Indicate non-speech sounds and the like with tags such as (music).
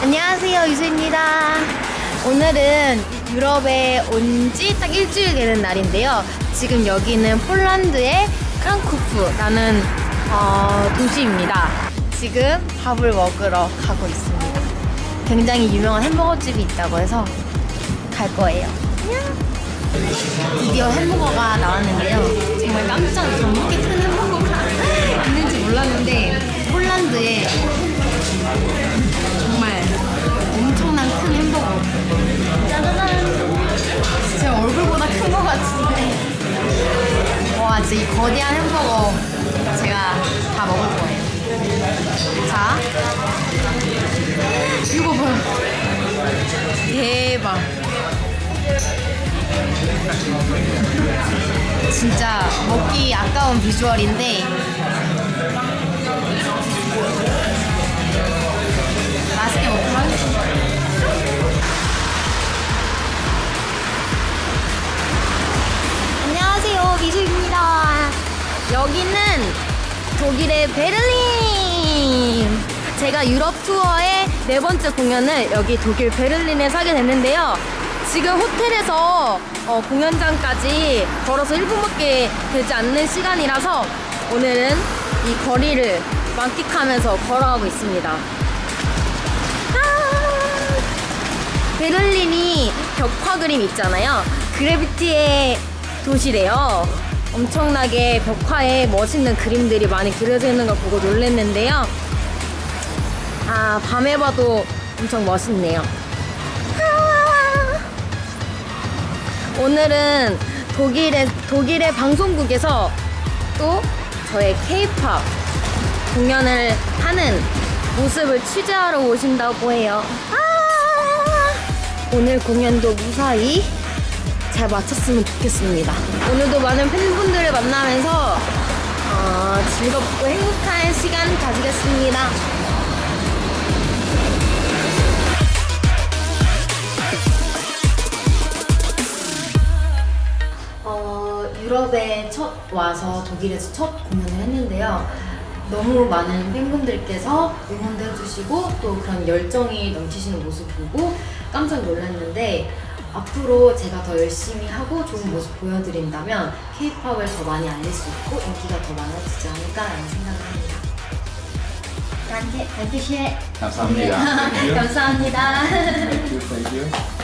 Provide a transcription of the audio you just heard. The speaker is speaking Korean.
안녕하세요 유수입니다. 오늘은 유럽에 온 지 딱 일주일 되는 날인데요. 지금 여기는 폴란드의 크랑쿠프라는 어, 도시입니다. 지금 밥을 먹으러 가고 있습니다. 굉장히 유명한 햄버거집이 있다고 해서 갈 거예요. 드디어 햄버거가 나왔는데요. 정말 깜짝 놀랐어요. 이 와 진짜 이 거대한 햄버거 제가 다 먹을 거예요. 자. 이거 봐요 대박. 진짜 먹기 아까운 비주얼인데 독일의 베를린! 제가 유럽 투어의 네 번째 공연을 여기 독일 베를린에 사게 됐는데요. 지금 호텔에서 어, 공연장까지 걸어서 1분밖에 되지 않는 시간이라서 오늘은 이 거리를 만끽하면서 걸어가고 있습니다. 베를린이 벽화 그림 있잖아요. 그래비티의 도시래요. 엄청나게 벽화에 멋있는 그림들이 많이 그려져 있는 걸 보고 놀랐는데요. 아, 밤에 봐도 엄청 멋있네요. 오늘은 독일의, 독일의 방송국에서 또 저의 케이팝 공연을 하는 모습을 취재하러 오신다고 해요. 아! 오늘 공연도 무사히 잘 마쳤으면 좋겠습니다. 오늘도 많은 팬분들을 만나면서 어, 즐겁고 행복한 시간 가지겠습니다. 어, 유럽에 첫 와서 독일에서 첫 공연을 했는데요. 너무 많은 팬분들께서 응원도 해주시고 또 그런 열정이 넘치시는 모습 보고 깜짝 놀랐는데 앞으로 제가 더 열심히 하고 좋은 모습 보여드린다면 K-팝을 더 많이 알릴 수 있고 인기가 더 많아지지 않을까라는 생각을 합니다. 단ke 쉐. 감사합니다. (laughs) 감사합니다. Thank you, thank you.